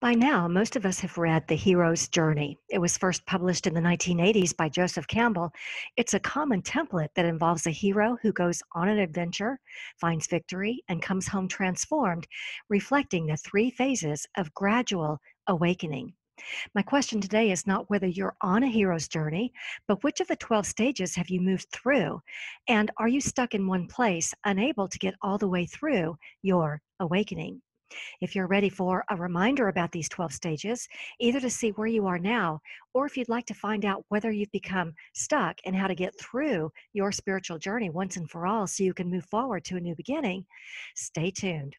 By now, most of us have read The Hero's Journey. It was first published in the 1980s by Joseph Campbell. It's a common template that involves a hero who goes on an adventure, finds victory, and comes home transformed, reflecting the three phases of gradual awakening. My question today is not whether you're on a hero's journey, but which of the 12 stages have you moved through? And are you stuck in one place, unable to get all the way through your awakening? If you're ready for a reminder about these 12 stages, either to see where you are now, or if you'd like to find out whether you've become stuck and how to get through your spiritual journey once and for all so you can move forward to a new beginning, stay tuned.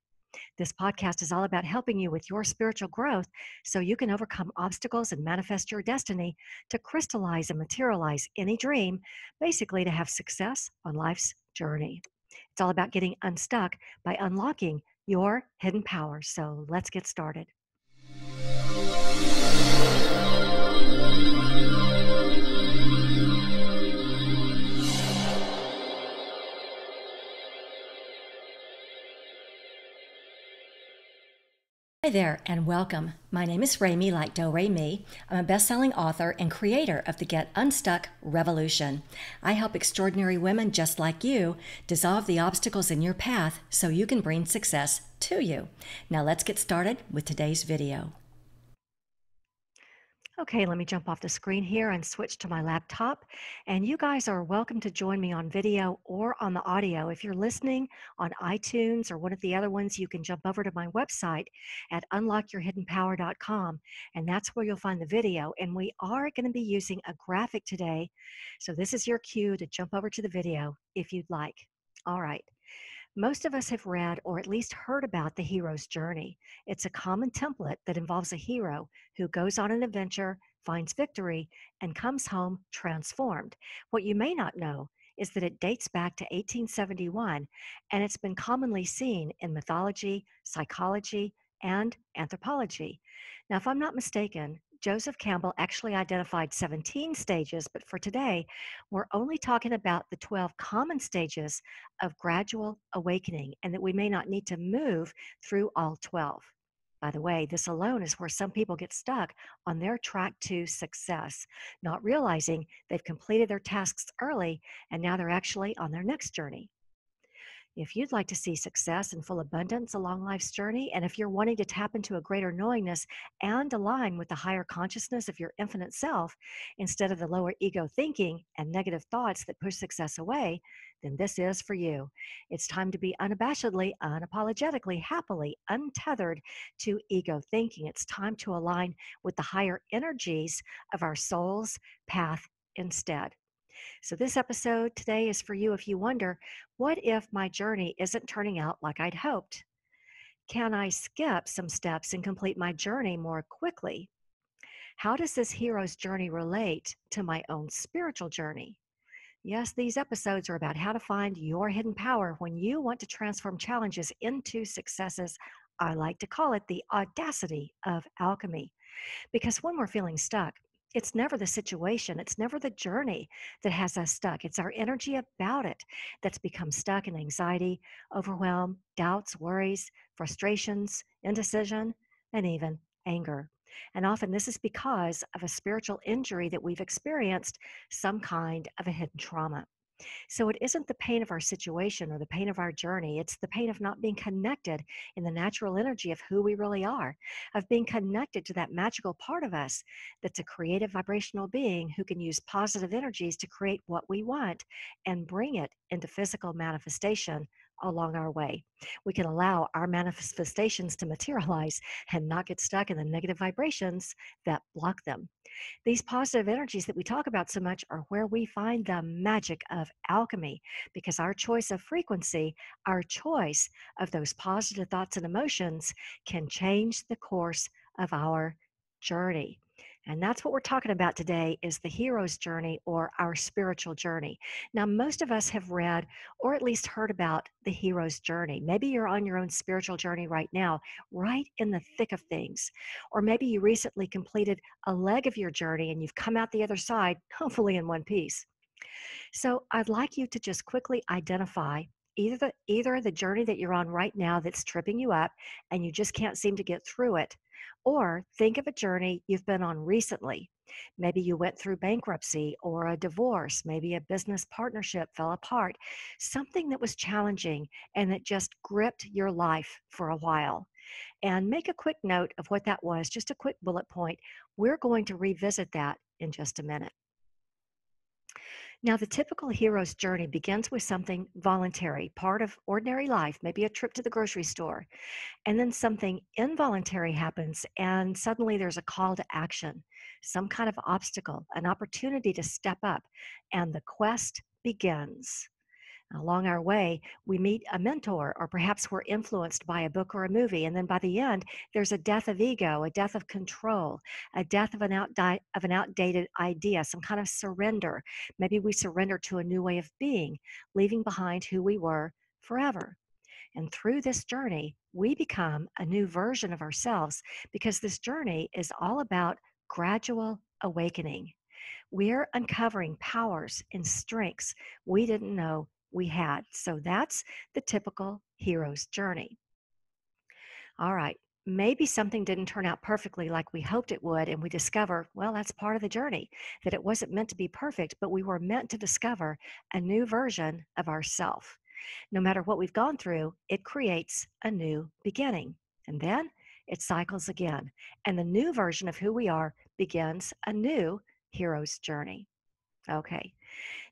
This podcast is all about helping you with your spiritual growth so you can overcome obstacles and manifest your destiny to crystallize and materialize any dream, basically, to have success on life's journey. It's all about getting unstuck by unlocking your hidden power. So let's get started. Hi there and welcome. My name is Remy, like Do Re Mi. I'm a best-selling author and creator of the Get Unstuck Revolution. I help extraordinary women just like you dissolve the obstacles in your path so you can bring success to you. Now let's get started with today's video. Okay, let me jump off the screen here and switch to my laptop. And you guys are welcome to join me on video or on the audio. If you're listening on iTunes or one of the other ones, you can jump over to my website at unlockyourhiddenpower.com. And that's where you'll find the video. And we are going to be using a graphic today. So this is your cue to jump over to the video if you'd like. All right. Most of us have read or at least heard about the hero's journey. It's a common template that involves a hero who goes on an adventure, finds victory, and comes home transformed. What you may not know is that it dates back to 1871 and it's been commonly seen in mythology, psychology, and anthropology. Now, if I'm not mistaken, Joseph Campbell actually identified 17 stages, but for today, we're only talking about the 12 common stages of gradual awakening, and that we may not need to move through all 12. By the way, this alone is where some people get stuck on their track to success, not realizing they've completed their tasks early and now they're actually on their next journey. If you'd like to see success and full abundance along life's journey, and if you're wanting to tap into a greater knowingness and align with the higher consciousness of your infinite self instead of the lower ego thinking and negative thoughts that push success away, then this is for you. It's time to be unabashedly, unapologetically, happily untethered to ego thinking. It's time to align with the higher energies of our soul's path instead. So, this episode today is for you if you wonder what if my journey isn't turning out like I'd hoped? Can I skip some steps and complete my journey more quickly? How does this hero's journey relate to my own spiritual journey? Yes, these episodes are about how to find your hidden power when you want to transform challenges into successes. I like to call it the audacity of alchemy. Because when we're feeling stuck, it's never the situation, it's never the journey that has us stuck. It's our energy about it that's become stuck in anxiety, overwhelm, doubts, worries, frustrations, indecision, and even anger. And often this is because of a spiritual injury that we've experienced, some kind of a hidden trauma. So it isn't the pain of our situation or the pain of our journey. It's the pain of not being connected in the natural energy of who we really are, of being connected to that magical part of us that's a creative vibrational being who can use positive energies to create what we want and bring it into physical manifestation along our way. We can allow our manifestations to materialize and not get stuck in the negative vibrations that block them. These positive energies that we talk about so much are where we find the magic of alchemy because our choice of frequency, our choice of those positive thoughts and emotions can change the course of our journey. And that's what we're talking about today is the hero's journey or our spiritual journey. Now, most of us have read or at least heard about the hero's journey. Maybe you're on your own spiritual journey right now, right in the thick of things. Or maybe you recently completed a leg of your journey and you've come out the other side, hopefully in one piece. So, I'd like you to just quickly identify either the either the journey that you're on right now that's tripping you up and you just can't seem to get through it Or think of a journey you've been on recently. Maybe you went through bankruptcy or a divorce. Maybe a business partnership fell apart. Something that was challenging and that just gripped your life for a while. And make a quick note of what that was, just a quick bullet point. We're going to revisit that in just a minute. Now, the typical hero's journey begins with something voluntary, part of ordinary life, maybe a trip to the grocery store. And then something involuntary happens, and suddenly there's a call to action, some kind of obstacle, an opportunity to step up, and the quest begins. Along our way, we meet a mentor, or perhaps we're influenced by a book or a movie. And then by the end, there's a death of ego, a death of control, a death of an, outdi- of an outdated idea, some kind of surrender. Maybe we surrender to a new way of being, leaving behind who we were forever. And through this journey, we become a new version of ourselves because this journey is all about gradual awakening. We're uncovering powers and strengths we didn't know we had. So that's the typical hero's journey. All right, maybe something didn't turn out perfectly like we hoped it would, and we discover, well, that's part of the journey, that it wasn't meant to be perfect, but we were meant to discover a new version of ourself. No matter what we've gone through, it creates a new beginning. And then it cycles again. And the new version of who we are begins a new hero's journey. Okay.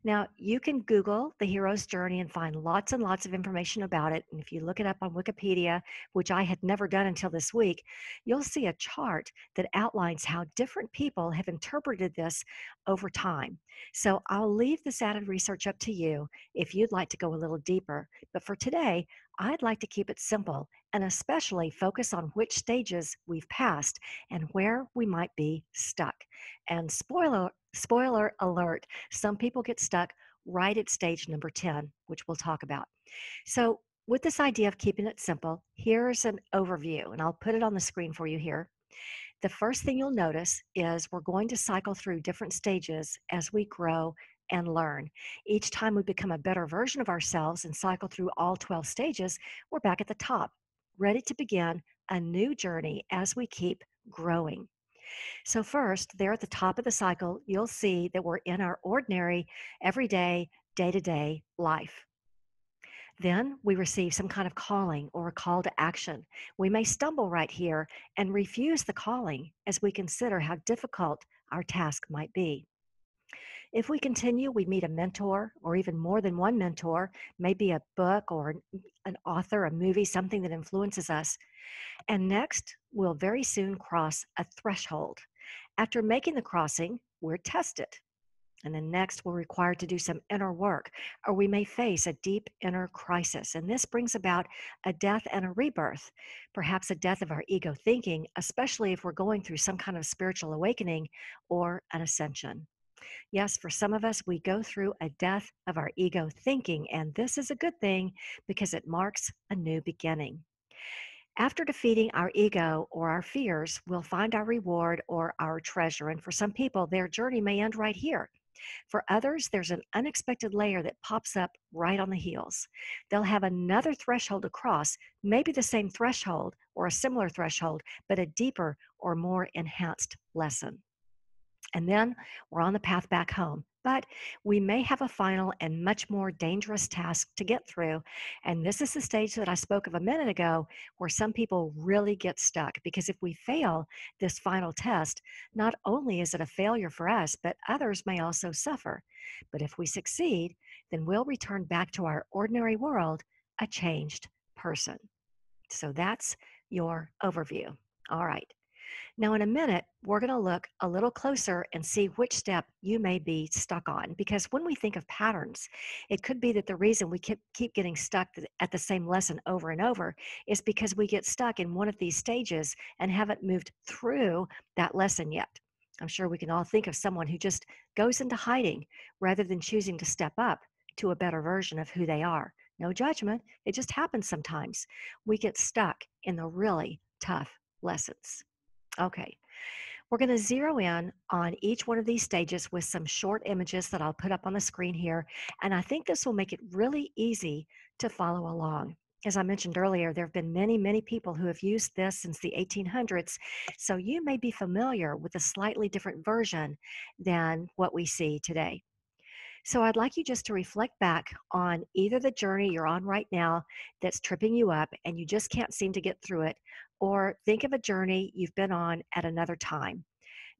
Now, you can Google the hero's journey and find lots and lots of information about it. And if you look it up on Wikipedia, which I had never done until this week, you'll see a chart that outlines how different people have interpreted this over time. So I'll leave this added research up to you if you'd like to go a little deeper. But for today, I'd like to keep it simple and especially focus on which stages we've passed and where we might be stuck. And spoiler spoiler alert, some people get stuck right at stage number 10, which we'll talk about. So, with this idea of keeping it simple, here's an overview, and I'll put it on the screen for you here. The first thing you'll notice is we're going to cycle through different stages as we grow and learn. Each time we become a better version of ourselves and cycle through all 12 stages, we're back at the top, ready to begin a new journey as we keep growing. So, first, there at the top of the cycle, you'll see that we're in our ordinary, everyday, day to day life. Then we receive some kind of calling or a call to action. We may stumble right here and refuse the calling as we consider how difficult our task might be. If we continue, we meet a mentor or even more than one mentor, maybe a book or an author, a movie, something that influences us. And next, we'll very soon cross a threshold. After making the crossing, we're tested. And then next, we're required to do some inner work, or we may face a deep inner crisis. And this brings about a death and a rebirth, perhaps a death of our ego thinking, especially if we're going through some kind of spiritual awakening or an ascension. Yes, for some of us, we go through a death of our ego thinking, and this is a good thing because it marks a new beginning. After defeating our ego or our fears, we'll find our reward or our treasure. And for some people, their journey may end right here. For others, there's an unexpected layer that pops up right on the heels. They'll have another threshold to cross, maybe the same threshold or a similar threshold, but a deeper or more enhanced lesson and then we're on the path back home. But we may have a final and much more dangerous task to get through. And this is the stage that I spoke of a minute ago where some people really get stuck because if we fail this final test, not only is it a failure for us, but others may also suffer. But if we succeed, then we'll return back to our ordinary world a changed person. So that's your overview. All right. Now, in a minute, we're going to look a little closer and see which step you may be stuck on. Because when we think of patterns, it could be that the reason we keep, keep getting stuck at the same lesson over and over is because we get stuck in one of these stages and haven't moved through that lesson yet. I'm sure we can all think of someone who just goes into hiding rather than choosing to step up to a better version of who they are. No judgment, it just happens sometimes. We get stuck in the really tough lessons. Okay, we're going to zero in on each one of these stages with some short images that I'll put up on the screen here. And I think this will make it really easy to follow along. As I mentioned earlier, there have been many, many people who have used this since the 1800s, so you may be familiar with a slightly different version than what we see today. So I'd like you just to reflect back on either the journey you're on right now that's tripping you up and you just can't seem to get through it, or think of a journey you've been on at another time.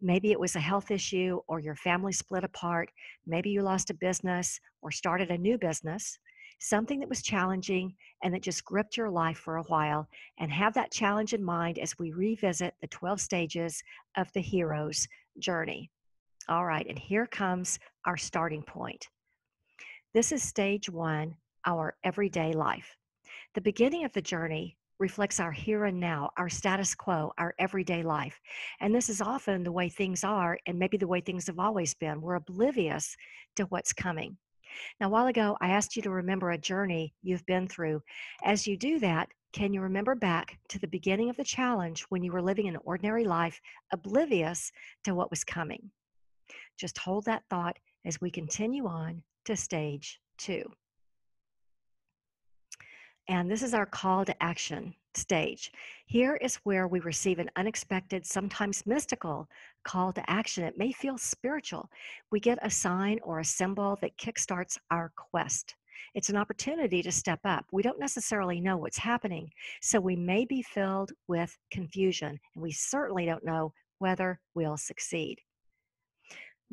Maybe it was a health issue or your family split apart. Maybe you lost a business or started a new business, something that was challenging and that just gripped your life for a while. And have that challenge in mind as we revisit the 12 stages of the hero's journey. All right, and here comes our starting point. This is stage one, our everyday life. The beginning of the journey reflects our here and now, our status quo, our everyday life. And this is often the way things are, and maybe the way things have always been. We're oblivious to what's coming. Now, a while ago, I asked you to remember a journey you've been through. As you do that, can you remember back to the beginning of the challenge when you were living an ordinary life, oblivious to what was coming? Just hold that thought as we continue on to stage two. And this is our call to action stage. Here is where we receive an unexpected, sometimes mystical call to action. It may feel spiritual. We get a sign or a symbol that kickstarts our quest. It's an opportunity to step up. We don't necessarily know what's happening, so we may be filled with confusion, and we certainly don't know whether we'll succeed.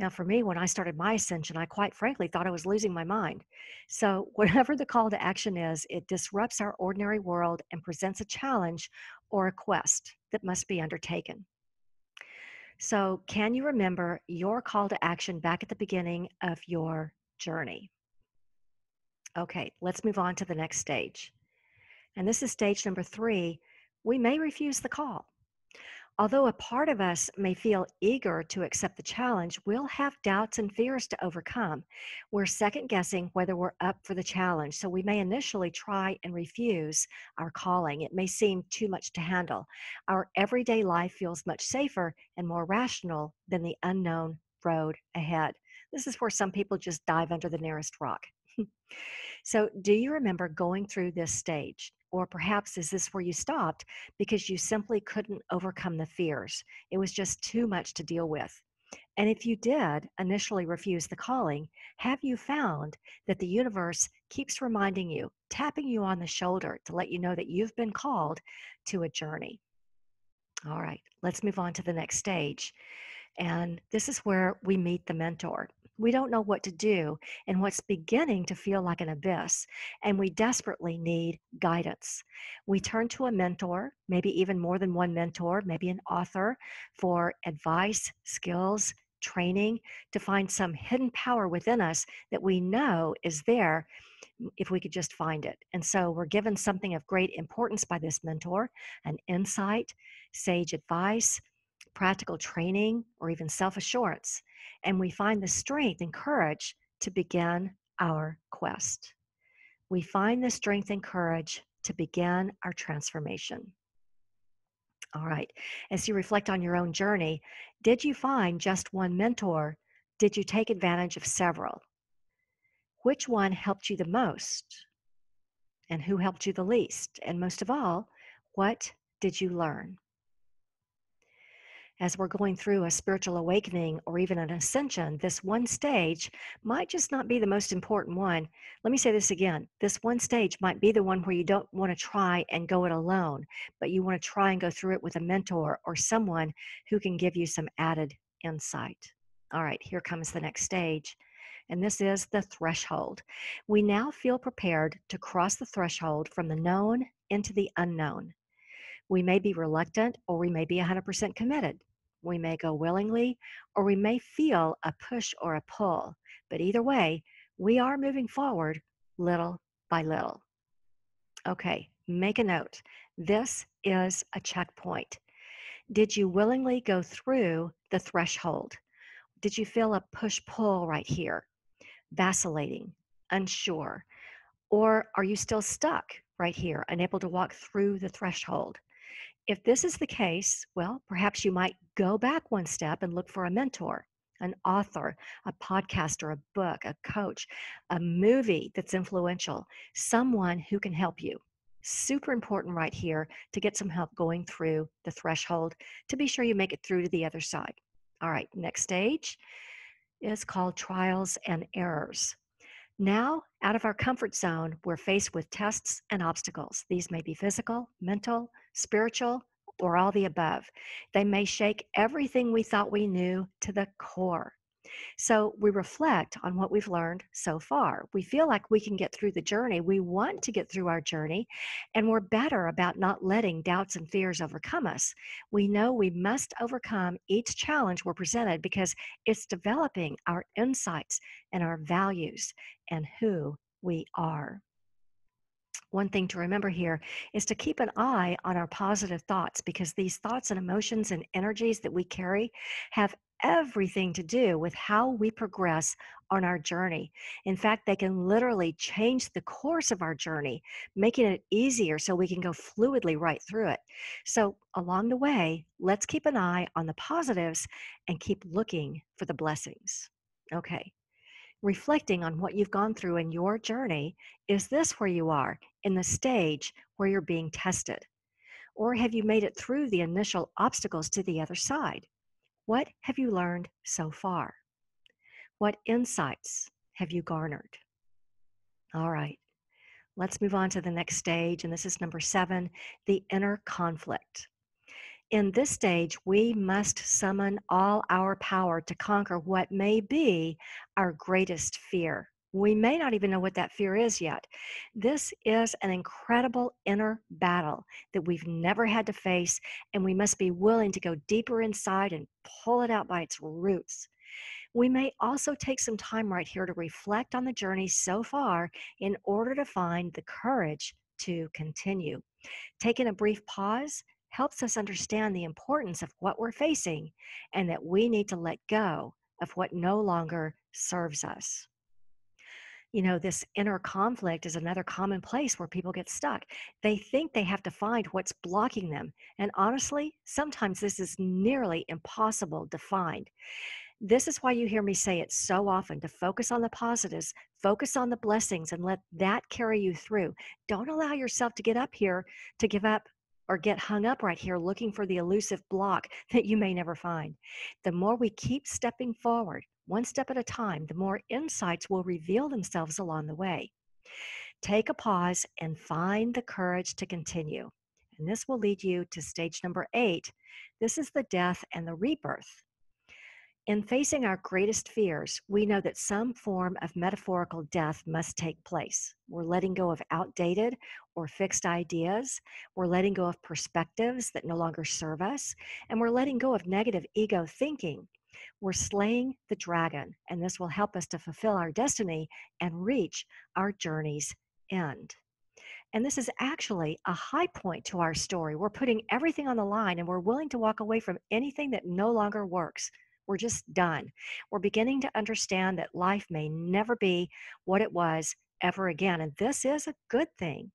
Now, for me, when I started my ascension, I quite frankly thought I was losing my mind. So, whatever the call to action is, it disrupts our ordinary world and presents a challenge or a quest that must be undertaken. So, can you remember your call to action back at the beginning of your journey? Okay, let's move on to the next stage. And this is stage number three. We may refuse the call. Although a part of us may feel eager to accept the challenge, we'll have doubts and fears to overcome. We're second guessing whether we're up for the challenge, so we may initially try and refuse our calling. It may seem too much to handle. Our everyday life feels much safer and more rational than the unknown road ahead. This is where some people just dive under the nearest rock. so, do you remember going through this stage? Or perhaps is this where you stopped because you simply couldn't overcome the fears? It was just too much to deal with. And if you did initially refuse the calling, have you found that the universe keeps reminding you, tapping you on the shoulder to let you know that you've been called to a journey? All right, let's move on to the next stage. And this is where we meet the mentor. We don't know what to do in what's beginning to feel like an abyss, and we desperately need guidance. We turn to a mentor, maybe even more than one mentor, maybe an author, for advice, skills, training to find some hidden power within us that we know is there mm, if we could just find it. And so we're given something of great importance by this mentor an insight, sage advice, practical training, or even self assurance and we find the strength and courage to begin our quest. We find the strength and courage to begin our transformation. All right, as you reflect on your own journey, did you find just one mentor? Did you take advantage of several? Which one helped you the most? And who helped you the least? And most of all, what did you learn? As we're going through a spiritual awakening or even an ascension, this one stage might just not be the most important one. Let me say this again this one stage might be the one where you don't want to try and go it alone, but you want to try and go through it with a mentor or someone who can give you some added insight. All right, here comes the next stage. And this is the threshold. We now feel prepared to cross the threshold from the known into the unknown. We may be reluctant or we may be 100% committed. We may go willingly or we may feel a push or a pull, but either way, we are moving forward little by little. Okay, make a note. This is a checkpoint. Did you willingly go through the threshold? Did you feel a push pull right here? Vacillating, unsure? Or are you still stuck right here, unable to walk through the threshold? If this is the case, well, perhaps you might go back one step and look for a mentor, an author, a podcaster, a book, a coach, a movie that's influential, someone who can help you. Super important right here to get some help going through the threshold to be sure you make it through to the other side. All right, next stage is called trials and errors. Now, out of our comfort zone, we're faced with tests and obstacles. These may be physical, mental, spiritual, or all the above. They may shake everything we thought we knew to the core. So we reflect on what we've learned so far. We feel like we can get through the journey. We want to get through our journey, and we're better about not letting doubts and fears overcome us. We know we must overcome each challenge we're presented because it's developing our insights and our values and who we are one thing to remember here is to keep an eye on our positive thoughts because these thoughts and emotions and energies that we carry have everything to do with how we progress on our journey. In fact, they can literally change the course of our journey, making it easier so we can go fluidly right through it. So, along the way, let's keep an eye on the positives and keep looking for the blessings. Okay. Reflecting on what you've gone through in your journey, is this where you are in the stage where you're being tested? Or have you made it through the initial obstacles to the other side? What have you learned so far? What insights have you garnered? All right, let's move on to the next stage, and this is number seven the inner conflict. In this stage, we must summon all our power to conquer what may be our greatest fear. We may not even know what that fear is yet. This is an incredible inner battle that we've never had to face, and we must be willing to go deeper inside and pull it out by its roots. We may also take some time right here to reflect on the journey so far in order to find the courage to continue. Taking a brief pause helps us understand the importance of what we're facing and that we need to let go of what no longer serves us you know, this inner conflict is another common place where people get stuck. They think they have to find what's blocking them. And honestly, sometimes this is nearly impossible to find. This is why you hear me say it so often to focus on the positives, focus on the blessings, and let that carry you through. Don't allow yourself to get up here to give up or get hung up right here looking for the elusive block that you may never find. The more we keep stepping forward, one step at a time, the more insights will reveal themselves along the way. Take a pause and find the courage to continue. And this will lead you to stage number eight. This is the death and the rebirth. In facing our greatest fears, we know that some form of metaphorical death must take place. We're letting go of outdated or fixed ideas. We're letting go of perspectives that no longer serve us. And we're letting go of negative ego thinking we're slaying the dragon, and this will help us to fulfill our destiny and reach our journey's end. And this is actually a high point to our story. We're putting everything on the line and we're willing to walk away from anything that no longer works. We're just done. We're beginning to understand that life may never be what it was ever again. And this is a good thing.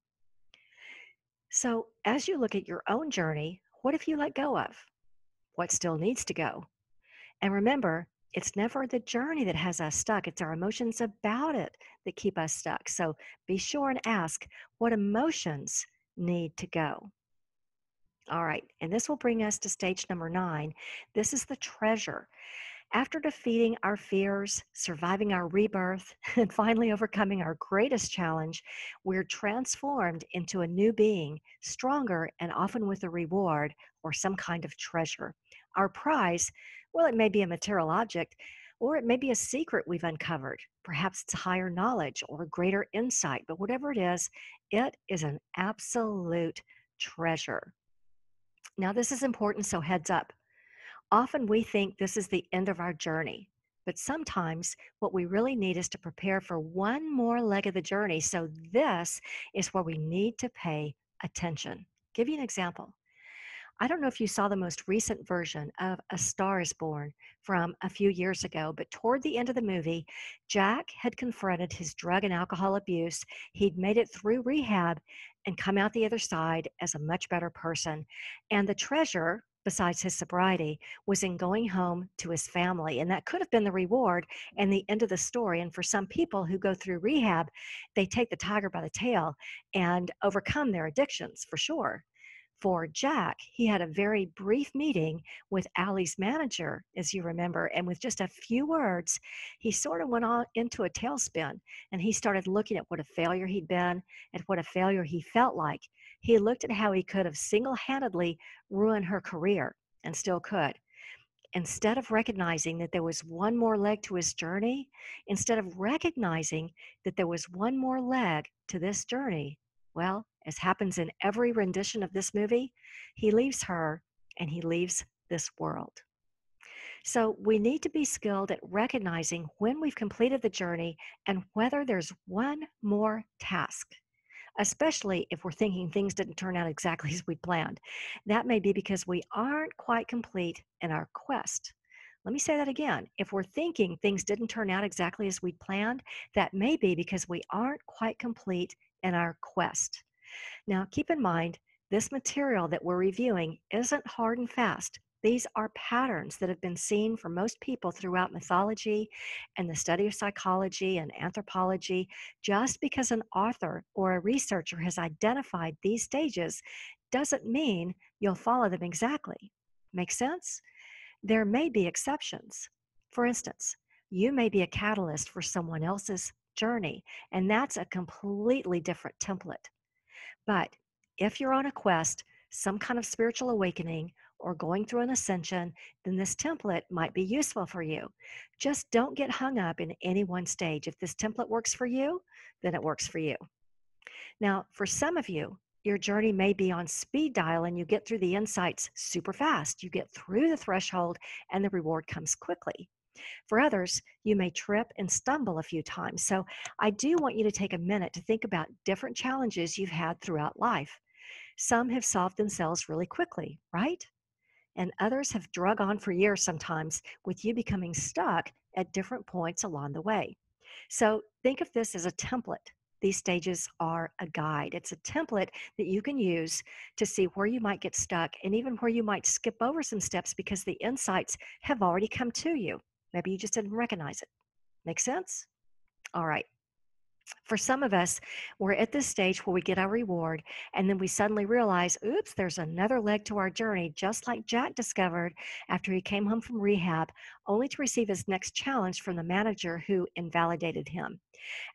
So, as you look at your own journey, what have you let go of? What still needs to go? And remember, it's never the journey that has us stuck, it's our emotions about it that keep us stuck. So be sure and ask what emotions need to go. All right, and this will bring us to stage number nine. This is the treasure. After defeating our fears, surviving our rebirth, and finally overcoming our greatest challenge, we're transformed into a new being, stronger and often with a reward or some kind of treasure. Our prize well, it may be a material object, or it may be a secret we've uncovered. Perhaps it's higher knowledge or greater insight, but whatever it is, it is an absolute treasure. Now, this is important, so heads up. Often we think this is the end of our journey, but sometimes what we really need is to prepare for one more leg of the journey. So, this is where we need to pay attention. give you an example. I don't know if you saw the most recent version of A Star is Born from a few years ago, but toward the end of the movie, Jack had confronted his drug and alcohol abuse. He'd made it through rehab and come out the other side as a much better person. And the treasure besides his sobriety, was in going home to his family. And that could have been the reward and the end of the story. And for some people who go through rehab, they take the tiger by the tail and overcome their addictions for sure for Jack, he had a very brief meeting with Ally's manager, as you remember, and with just a few words, he sort of went on into a tailspin and he started looking at what a failure he'd been, at what a failure he felt like. He looked at how he could have single handedly ruined her career and still could. Instead of recognizing that there was one more leg to his journey, instead of recognizing that there was one more leg to this journey, well, as happens in every rendition of this movie, he leaves her and he leaves this world. So we need to be skilled at recognizing when we've completed the journey and whether there's one more task, especially if we're thinking things didn't turn out exactly as we planned. That may be because we aren't quite complete in our quest. Let me say that again. If we're thinking things didn't turn out exactly as we planned, that may be because we aren't quite complete in our quest. Now, keep in mind, this material that we're reviewing isn't hard and fast. These are patterns that have been seen for most people throughout mythology and the study of psychology and anthropology. Just because an author or a researcher has identified these stages doesn't mean you'll follow them exactly. Make sense? There may be exceptions. For instance, you may be a catalyst for someone else's journey, and that's a completely different template. But if you're on a quest, some kind of spiritual awakening, or going through an ascension, then this template might be useful for you. Just don't get hung up in any one stage. If this template works for you, then it works for you. Now, for some of you, your journey may be on speed dial and you get through the insights super fast. You get through the threshold and the reward comes quickly. For others, you may trip and stumble a few times. So I do want you to take a minute to think about different challenges you've had throughout life. Some have solved themselves really quickly, right? And others have drug on for years sometimes, with you becoming stuck at different points along the way. So think of this as a template. These stages are a guide. It's a template that you can use to see where you might get stuck and even where you might skip over some steps because the insights have already come to you. Maybe you just didn't recognize it. Make sense? All right. For some of us, we're at this stage where we get our reward, and then we suddenly realize, oops, there's another leg to our journey, just like Jack discovered after he came home from rehab, only to receive his next challenge from the manager who invalidated him.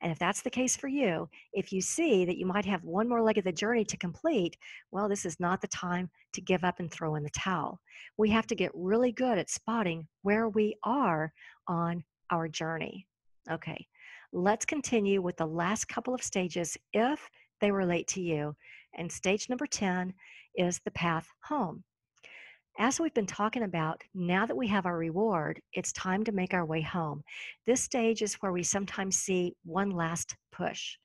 And if that's the case for you, if you see that you might have one more leg of the journey to complete, well, this is not the time to give up and throw in the towel. We have to get really good at spotting where we are on our journey. Okay, let's continue with the last couple of stages if they relate to you. And stage number 10 is the path home. As we've been talking about, now that we have our reward, it's time to make our way home. This stage is where we sometimes see one last push.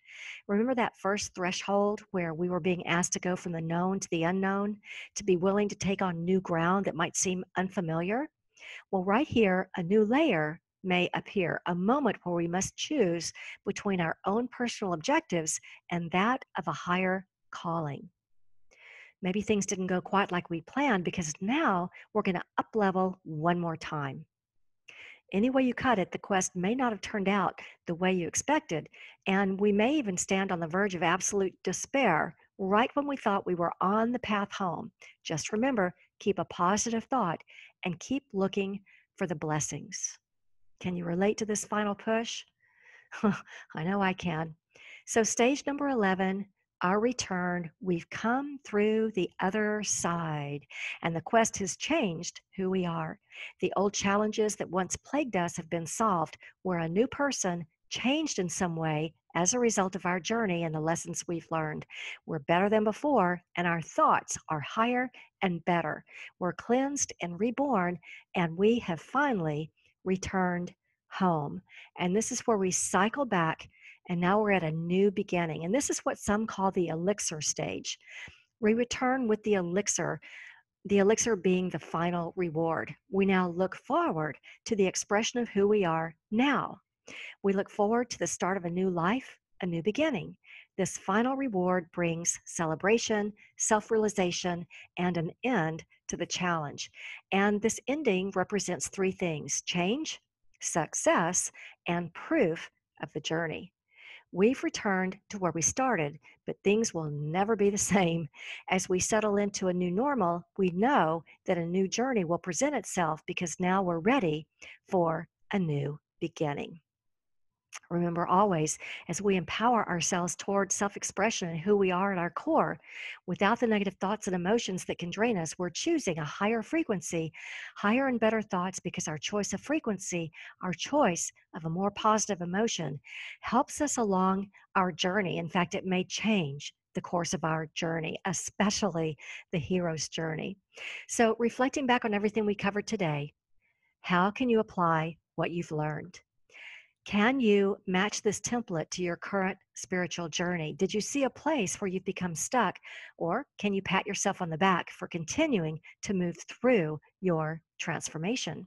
Remember that first threshold where we were being asked to go from the known to the unknown, to be willing to take on new ground that might seem unfamiliar? Well, right here, a new layer may appear, a moment where we must choose between our own personal objectives and that of a higher calling maybe things didn't go quite like we planned because now we're going to up level one more time. Any way you cut it, the quest may not have turned out the way you expected, and we may even stand on the verge of absolute despair right when we thought we were on the path home. Just remember, keep a positive thought and keep looking for the blessings. Can you relate to this final push? I know I can. So, stage number 11 our return, we've come through the other side, and the quest has changed who we are. The old challenges that once plagued us have been solved. We're a new person, changed in some way as a result of our journey and the lessons we've learned. We're better than before, and our thoughts are higher and better. We're cleansed and reborn, and we have finally returned home. And this is where we cycle back and now we're at a new beginning. And this is what some call the elixir stage. We return with the elixir, the elixir being the final reward. We now look forward to the expression of who we are now. We look forward to the start of a new life, a new beginning. This final reward brings celebration, self realization, and an end to the challenge. And this ending represents three things change, success, and proof of the journey. We've returned to where we started, but things will never be the same. As we settle into a new normal, we know that a new journey will present itself because now we're ready for a new beginning. Remember always, as we empower ourselves toward self expression and who we are at our core, without the negative thoughts and emotions that can drain us, we're choosing a higher frequency, higher and better thoughts because our choice of frequency, our choice of a more positive emotion, helps us along our journey. In fact, it may change the course of our journey, especially the hero's journey. So, reflecting back on everything we covered today, how can you apply what you've learned? Can you match this template to your current spiritual journey? Did you see a place where you've become stuck? Or can you pat yourself on the back for continuing to move through your transformation?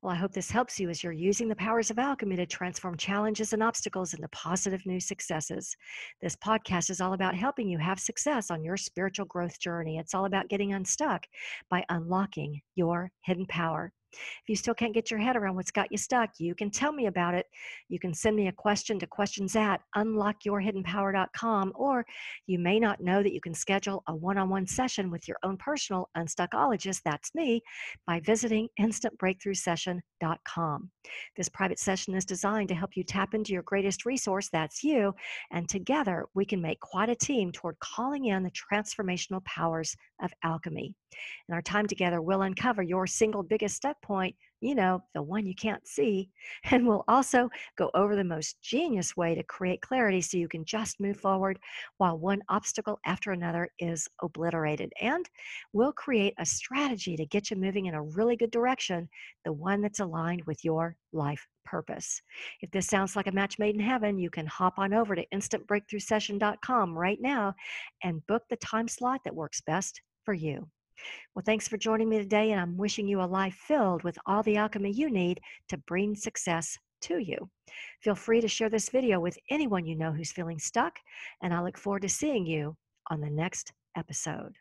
Well, I hope this helps you as you're using the powers of alchemy to transform challenges and obstacles into positive new successes. This podcast is all about helping you have success on your spiritual growth journey. It's all about getting unstuck by unlocking your hidden power. If you still can't get your head around what's got you stuck, you can tell me about it. You can send me a question to questions at unlockyourhiddenpower.com, or you may not know that you can schedule a one on one session with your own personal unstuckologist, that's me, by visiting instantbreakthroughsession.com. This private session is designed to help you tap into your greatest resource, that's you, and together we can make quite a team toward calling in the transformational powers of alchemy. In our time together, we'll uncover your single biggest stuck point, you know, the one you can't see, and we'll also go over the most genius way to create clarity so you can just move forward while one obstacle after another is obliterated. And we'll create a strategy to get you moving in a really good direction, the one that's aligned with your life purpose. If this sounds like a match made in heaven, you can hop on over to instantbreakthroughsession.com right now and book the time slot that works best for you. Well, thanks for joining me today, and I'm wishing you a life filled with all the alchemy you need to bring success to you. Feel free to share this video with anyone you know who's feeling stuck, and I look forward to seeing you on the next episode.